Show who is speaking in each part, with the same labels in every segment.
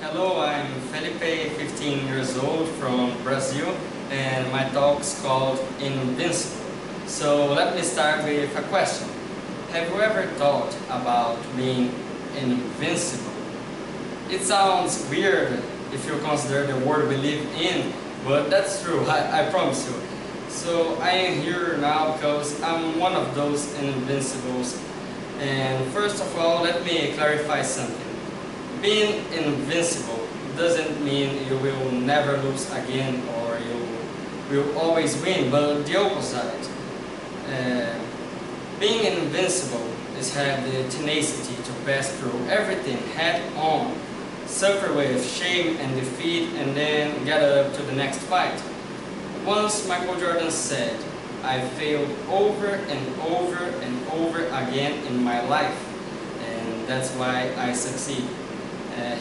Speaker 1: Hello, I'm Felipe, 15 years old from Brazil, and my talk is called Invincible. So let me start with a question. Have you ever thought about being invincible? It sounds weird if you consider the word we live in, but that's true, I, I promise you. So I am here now because I'm one of those invincibles. And first of all, let me clarify something. Being invincible doesn't mean you will never lose again or you will always win, but the opposite. Uh, being invincible is have the tenacity to pass through everything head on, suffer with shame and defeat, and then get up to the next fight. Once Michael Jordan said, I failed over and over and over again in my life, and that's why I succeed.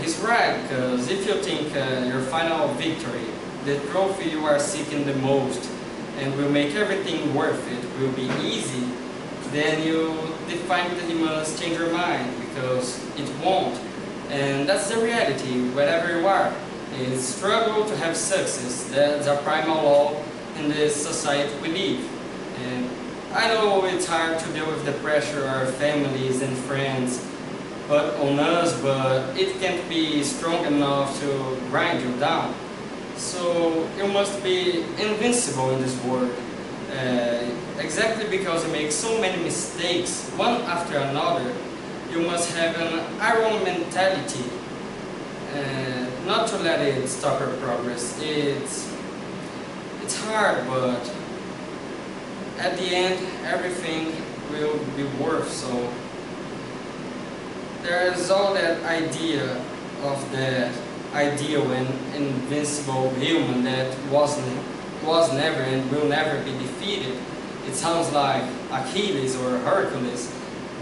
Speaker 1: He's right, because if you think uh, your final victory, the trophy you are seeking the most, and will make everything worth it, will be easy, then you definitely must change your mind, because it won't. And that's the reality, wherever you are. It's struggle to have success, that's a primal law in the society we live. And I know it's hard to deal with the pressure our families and friends but on us, but it can't be strong enough to grind you down. So you must be invincible in this world. Uh, exactly because you make so many mistakes, one after another, you must have an iron mentality. Uh, not to let it stop your progress. It's, it's hard, but at the end, everything will be worth so there's all that idea of the ideal and invincible human that wasn't was never and will never be defeated. It sounds like Achilles or Hercules,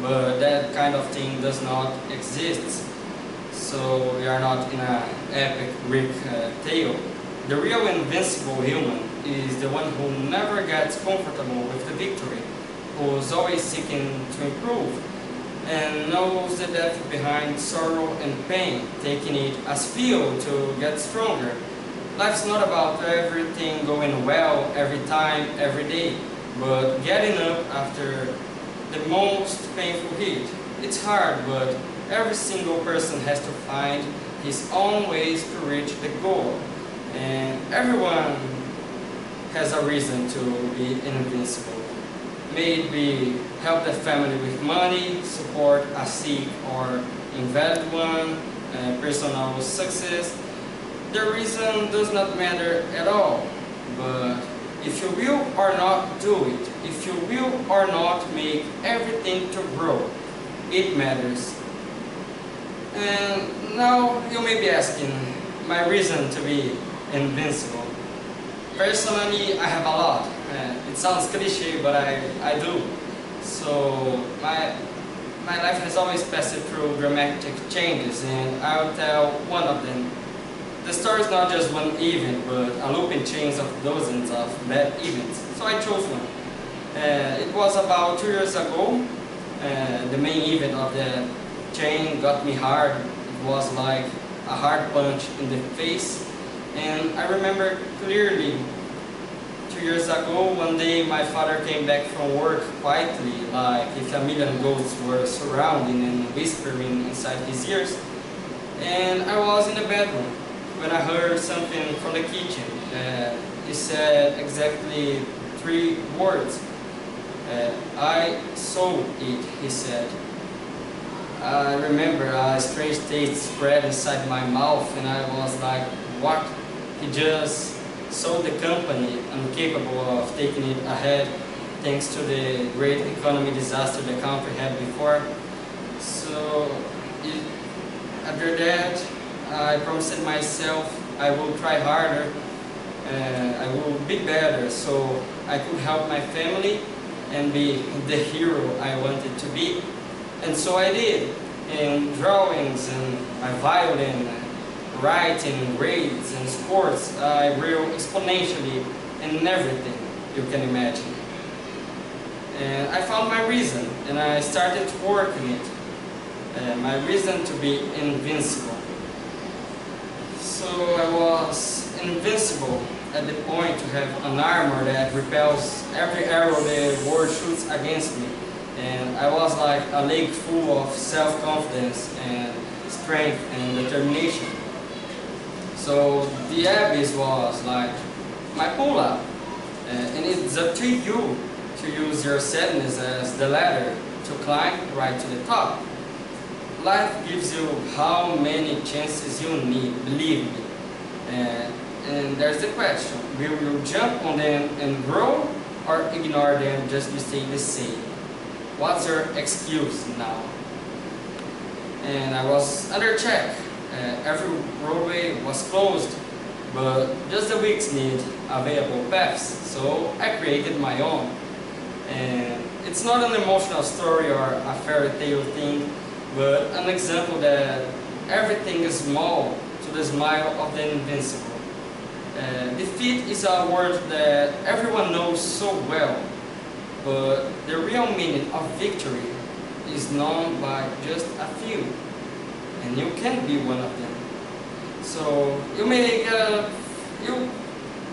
Speaker 1: but that kind of thing does not exist. So we are not in an epic Greek uh, tale. The real invincible human is the one who never gets comfortable with the victory, who is always seeking to improve, and knows the depth behind sorrow and pain, taking it as fuel to get stronger. Life's not about everything going well every time, every day, but getting up after the most painful hit. It's hard, but every single person has to find his own ways to reach the goal. And everyone has a reason to be invincible maybe help the family with money, support a sick or invalid one, uh, personal success. The reason does not matter at all, but if you will or not do it, if you will or not make everything to grow, it matters. And now you may be asking my reason to be invincible. Personally, I have a lot. It sounds cliche, but I, I do. So my, my life has always passed through dramatic changes, and I'll tell one of them. The story is not just one event, but a looping chain of dozens of bad events. So I chose one. Uh, it was about two years ago. Uh, the main event of the chain got me hard. It was like a hard punch in the face. And I remember clearly two years ago, one day my father came back from work quietly, like if a million ghosts were surrounding and whispering inside his ears. And I was in the bedroom when I heard something from the kitchen. Uh, he said exactly three words. Uh, I saw it, he said. I remember a strange taste spread inside my mouth and I was like, what? He just sold the company incapable of taking it ahead thanks to the great economy disaster the country had before. So it, after that, I promised myself I will try harder and I will be better so I could help my family and be the hero I wanted to be. And so I did in drawings and my violin writing, grades, and sports, I grew exponentially in everything you can imagine. And I found my reason, and I started working it. Uh, my reason to be invincible. So I was invincible at the point to have an armor that repels every arrow the world shoots against me. And I was like a lake full of self-confidence and strength and determination. So the abyss was like my pull-up. Uh, and it's up to you to use your sadness as the ladder to climb right to the top. Life gives you how many chances you need, believe me. Uh, and there's the question, will you jump on them and grow or ignore them just to stay the same? What's your excuse now? And I was under check. Uh, every roadway was closed, but just the weeks need available paths, so I created my own. And it's not an emotional story or a fairy tale thing, but an example that everything is small to the smile of the invincible. Uh, defeat is a word that everyone knows so well, but the real meaning of victory is known by just a few, and you can be one of them. So you may get up, you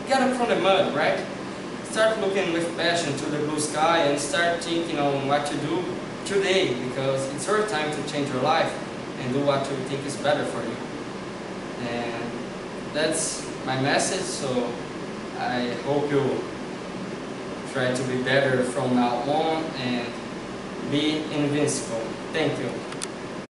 Speaker 1: get up from the mud, right? Start looking with passion to the blue sky and start thinking on what to do today because it's your time to change your life and do what you think is better for you. And that's my message, so I hope you try to be better from now on and be invincible. Thank you.